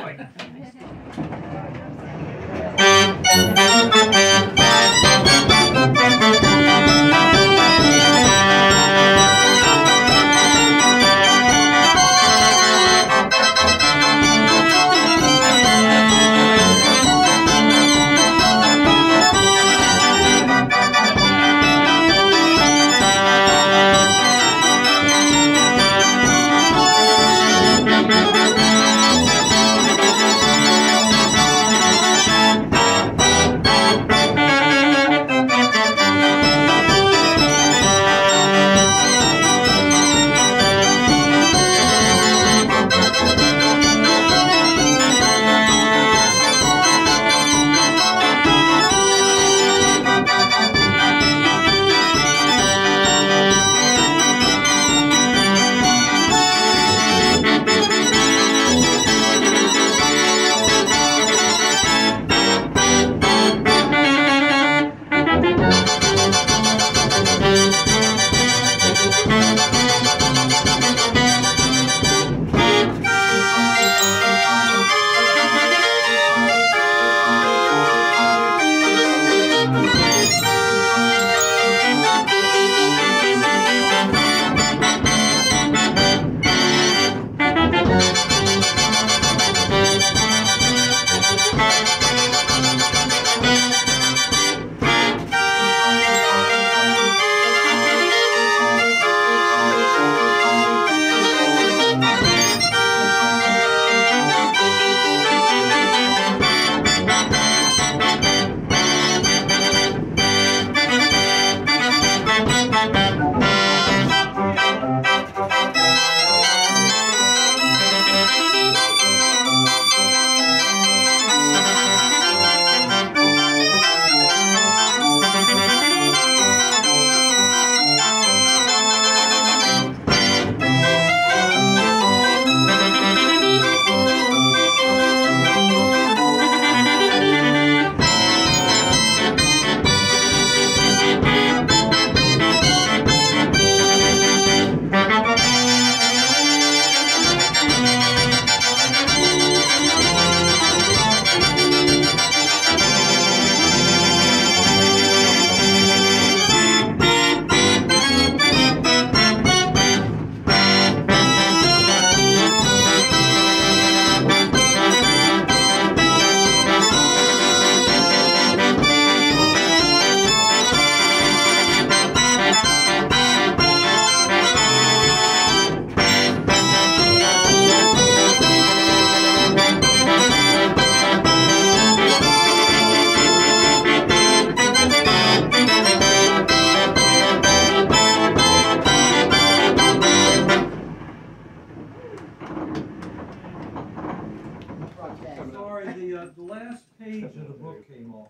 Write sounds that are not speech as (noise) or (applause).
boy. (laughs) Sorry, the, uh, the last page of the book came off.